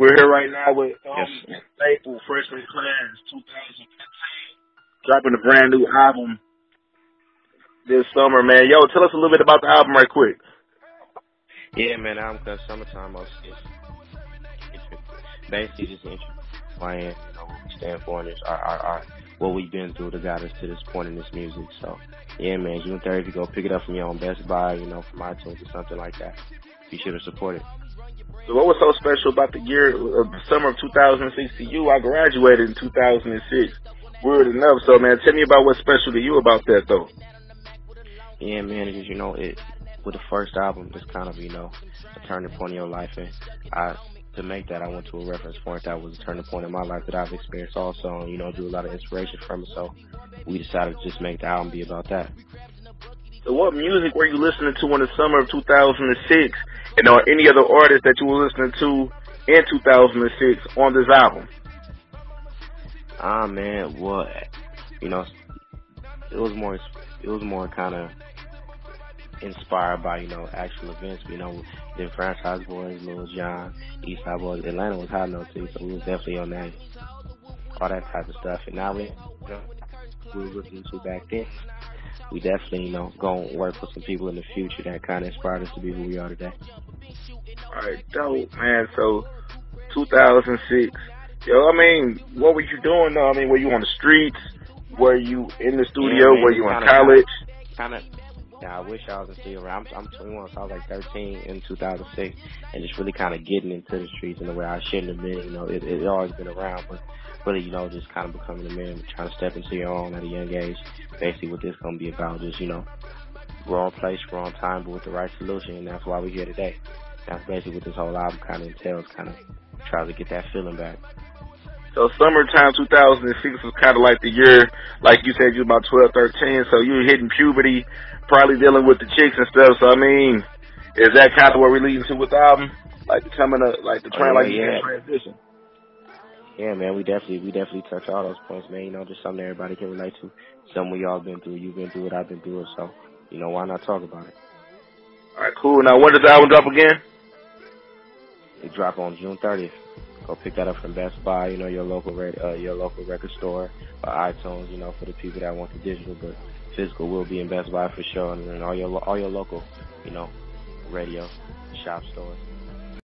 We're here right now with um, Vince Staple Freshman Class 2015, dropping a brand new album this summer, man. Yo, tell us a little bit about the album right quick. Yeah, man, I'm cause summertime mostly is basically just playing, you know, what we stand for and it's our, our, our what we've been through to got us to this point in this music. So yeah, man, June third if you go pick it up from your own Best Buy, you know, from iTunes or something like that. Be sure to support it. So what was so special about the year of the summer of 2006 to you? I graduated in 2006. Weird enough. So, man, tell me about what's special to you about that, though. Yeah, man, because you know it with the first album, it's kind of you know a turning point in your life, and I to make that I went to a reference point that was a turning point in my life that I've experienced also, and you know drew a lot of inspiration from it. So we decided to just make the album be about that. What music were you listening to in the summer of 2006? And are any other artists that you were listening to in 2006 on this album? Ah man, what? you know, it was more it was more kind of inspired by you know actual events. You know, the Franchize Boyz, Lil Jon, East Side Boyz, Atlanta was hot enough too, so we was definitely on that, all that type of stuff. And now we, you know, we were listening to back then. We definitely, you know, gonna work with some people in the future that kind of inspired us to be who we are today. All right, dope, man. So 2006. Yo, I mean, what were you doing though? I mean, were you on the streets? Were you in the studio? man, were you in college? kind of yeah, I wish I was still around. I'm, I'm 21, so I was like 13 in 2006, and just really kind of getting into the streets in a way I shouldn't have been. You know, it, it always been around, but really, you know, just kind of becoming a man, trying to step into your own at a young age. Basically, what this gonna be about, just you know, wrong place, wrong time, but with the right solution, and that's why we're here today. That's basically what this whole album kind of entails, kind of try to get that feeling back. So summertime 2006 was kind of like the year, like you said, you were about 12, 13. So you were hitting puberty, probably dealing with the chicks and stuff. So I mean, is that kind of what we're leading to with the album? Like becoming a, like the oh, trend, Oh, like yeah. transition. Yeah, man, we definitely we definitely touch all those points, man. You know, just something everybody can relate to. Something we all been through. You've been through it. I've been through it. So, you know, why not talk about it? All right, cool. Now when does the album drop again? It drop on June 30th. Go pick that up from Best Buy. You know, your local uh, your local record store, or iTunes. You know, for the people that want the digital, but physical will be in Best Buy for sure, and, all your all your local, you know, radio shop stores.